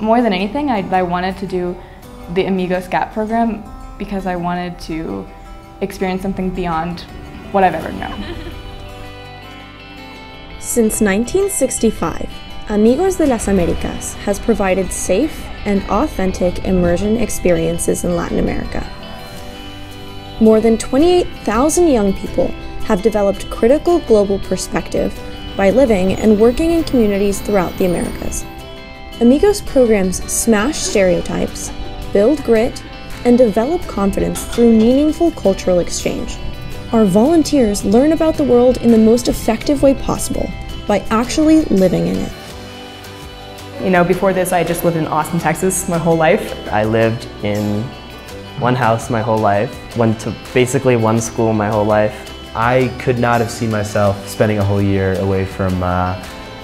More than anything, I, I wanted to do the Amigos Gap program because I wanted to experience something beyond what I've ever known. Since 1965, Amigos de las Americas has provided safe and authentic immersion experiences in Latin America. More than 28,000 young people have developed critical global perspective by living and working in communities throughout the Americas. Amigos programs smash stereotypes, build grit, and develop confidence through meaningful cultural exchange. Our volunteers learn about the world in the most effective way possible by actually living in it. You know, before this, I just lived in Austin, Texas my whole life. I lived in one house my whole life, went to basically one school my whole life. I could not have seen myself spending a whole year away from, uh,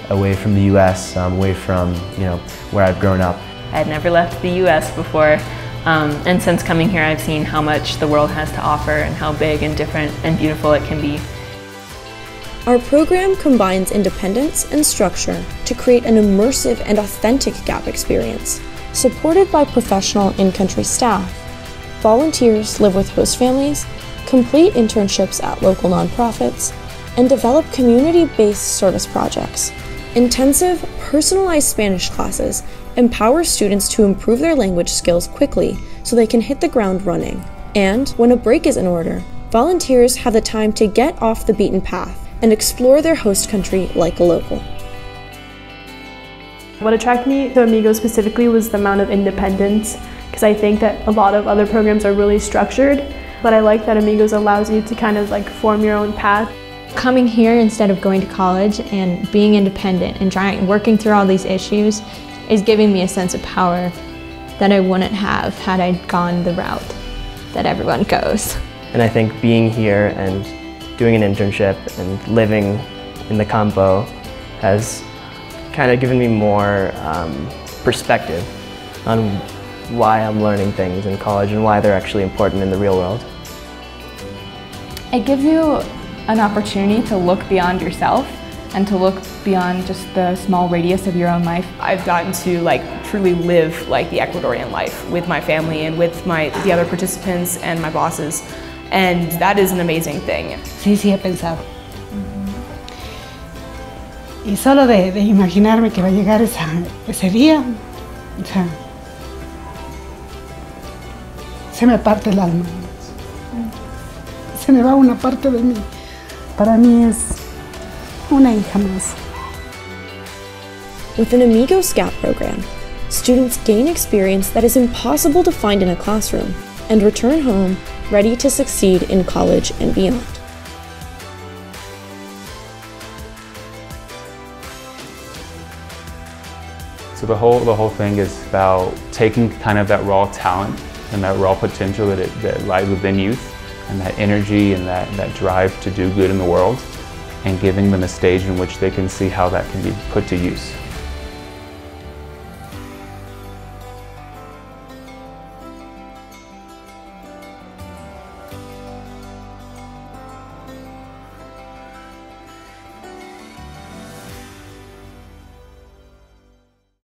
away from the U.S., um, away from, you know, where I've grown up. I had never left the U.S. before, um, and since coming here, I've seen how much the world has to offer and how big and different and beautiful it can be. Our program combines independence and structure to create an immersive and authentic GAP experience. Supported by professional in country staff, volunteers live with host families, complete internships at local nonprofits, and develop community based service projects. Intensive, personalized Spanish classes empower students to improve their language skills quickly so they can hit the ground running. And when a break is in order, volunteers have the time to get off the beaten path and explore their host country like a local. What attracted me to Amigos specifically was the amount of independence because I think that a lot of other programs are really structured, but I like that Amigos allows you to kind of like form your own path. Coming here instead of going to college and being independent and trying working through all these issues is giving me a sense of power that I wouldn't have had I gone the route that everyone goes. And I think being here and doing an internship and living in the campo has kind of given me more um, perspective on why I'm learning things in college and why they're actually important in the real world. It gives you an opportunity to look beyond yourself and to look beyond just the small radius of your own life. I've gotten to like truly live like the Ecuadorian life with my family and with my the other participants and my bosses. And that is an amazing thing. Sí, sí he pensado. Y solo de, de, imaginarme que va a llegar esa, ese día, o sea, se me parte el alma. Se me va una parte de mí. Para mí es una hija más. With an Amigos Gap program, students gain experience that is impossible to find in a classroom and return home ready to succeed in college and beyond. So the whole the whole thing is about taking kind of that raw talent and that raw potential that, it, that lies within youth and that energy and that, that drive to do good in the world and giving them a stage in which they can see how that can be put to use.